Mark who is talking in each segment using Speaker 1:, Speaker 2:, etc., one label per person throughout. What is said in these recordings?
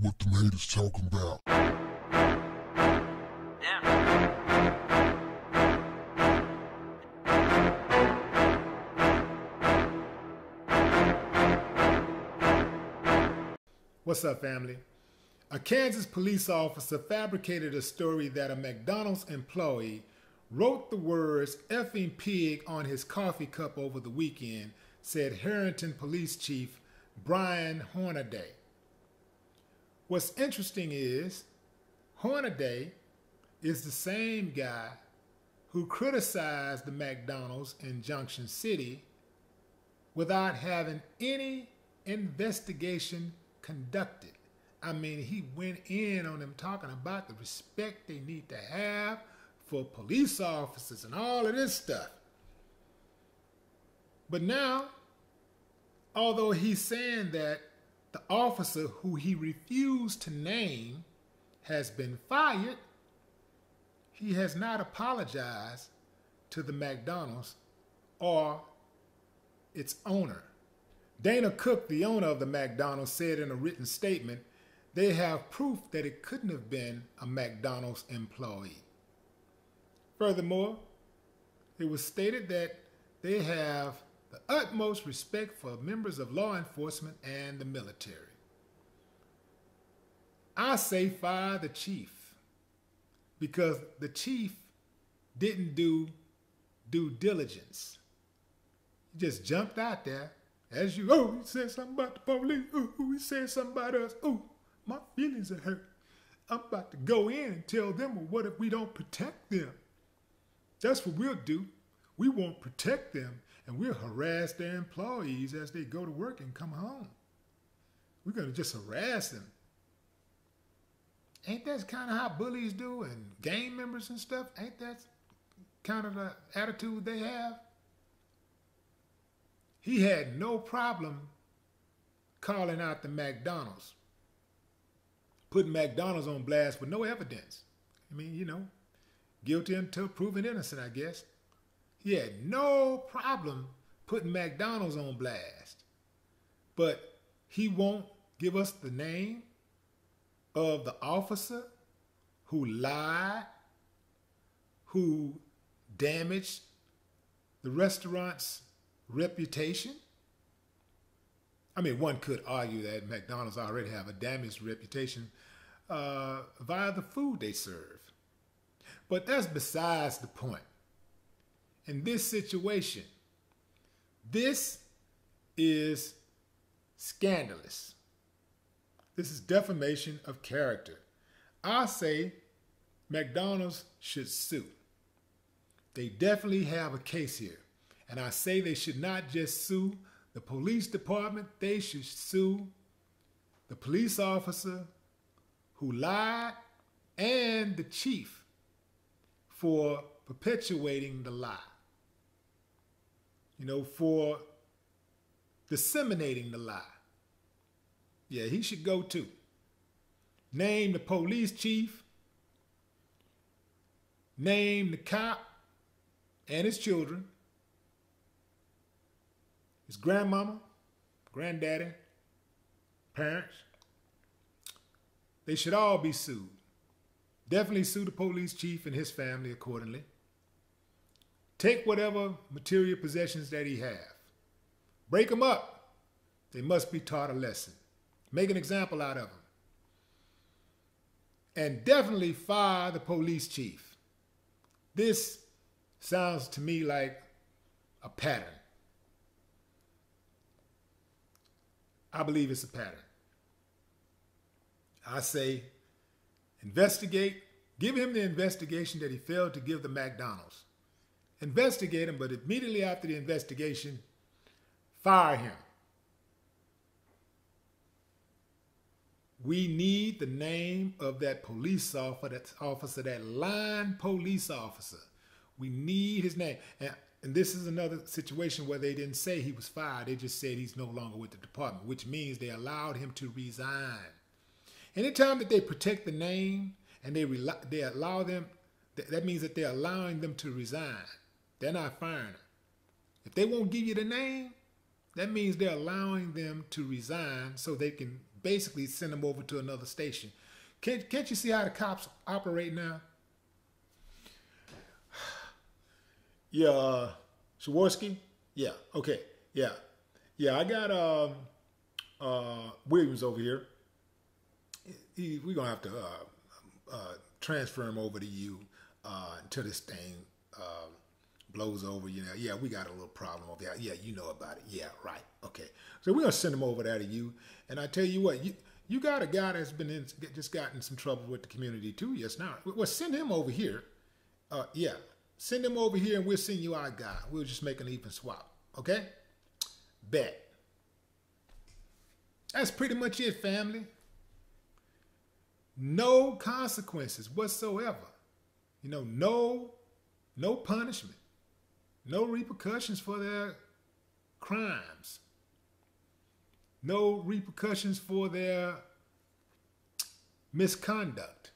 Speaker 1: what the haters talking about.
Speaker 2: What's up, family? A Kansas police officer fabricated a story that a McDonald's employee wrote the words effing pig on his coffee cup over the weekend, said Herington Police Chief Brian Hornaday. What's interesting is Hornaday is the same guy who criticized the McDonald's in Junction City without having any investigation conducted. I mean, he went in on them talking about the respect they need to have for police officers and all of this stuff. But now, although he's saying that the officer who he refused to name has been fired, he has not apologized to the McDonald's or its owner. Dana Cook, the owner of the McDonald's, said in a written statement they have proof that it couldn't have been a McDonald's employee. Furthermore, it was stated that they have the utmost respect for members of law enforcement and the military. I say fire the chief because the chief didn't do due diligence. He just jumped out there as you, oh, he said something about the police. Oh, he said something about us. Oh, my feelings are hurt. I'm about to go in and tell them, well, what if we don't protect them? That's what we'll do. We won't protect them and we'll harass their employees as they go to work and come home. We're going to just harass them. Ain't that kind of how bullies do and gang members and stuff? Ain't that kind of the attitude they have? He had no problem calling out the McDonald's, putting McDonald's on blast with no evidence. I mean, you know, guilty until proven innocent, I guess. He had no problem putting McDonald's on blast. But he won't give us the name of the officer who lied, who damaged the restaurant's reputation. I mean, one could argue that McDonald's already have a damaged reputation uh, via the food they serve. But that's besides the point. In this situation, this is scandalous. This is defamation of character. I say McDonald's should sue. They definitely have a case here. And I say they should not just sue the police department, they should sue the police officer who lied and the chief for perpetuating the lie. You know, for disseminating the lie. Yeah, he should go too. Name the police chief, name the cop and his children, his grandmama, granddaddy, parents. They should all be sued. Definitely sue the police chief and his family accordingly. Take whatever material possessions that he have. Break them up. They must be taught a lesson. Make an example out of them. And definitely fire the police chief. This sounds to me like a pattern. I believe it's a pattern. I say investigate, give him the investigation that he failed to give the McDonald's. Investigate him, but immediately after the investigation, fire him. We need the name of that police officer, that line police officer. We need his name. And, and this is another situation where they didn't say he was fired. They just said he's no longer with the department, which means they allowed him to resign. Anytime that they protect the name and they, they allow them, that means that they're allowing them to resign. They're not firing them. If they won't give you the name, that means they're allowing them to resign so they can basically send them over to another station. Can't, can't you see how the cops operate now? Yeah, uh? Yeah, okay, yeah. Yeah, I got um, uh, Williams over here. He, we're going to have to uh, uh, transfer him over to you uh, until this thing uh, blows over. You know, yeah, we got a little problem over there. Yeah, you know about it. Yeah, right. Okay. So we're going to send him over there to you. And I tell you what, you, you got a guy that's been in, just gotten some trouble with the community too. Yes, now. Well, send him over here. Uh, yeah, Send him over here and we'll send you our guy. We'll just make an even swap. Okay? Bet. That's pretty much it, family. No consequences whatsoever. You know, no, no punishment, no repercussions for their crimes, no repercussions for their misconduct.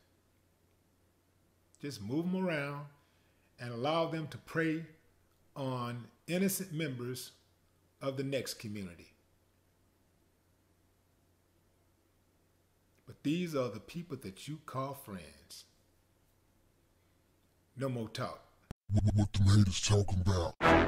Speaker 2: Just move them around and allow them to prey on innocent members of the next community. But these are the people that you call friends. No more talk.
Speaker 1: What, the haters talking about?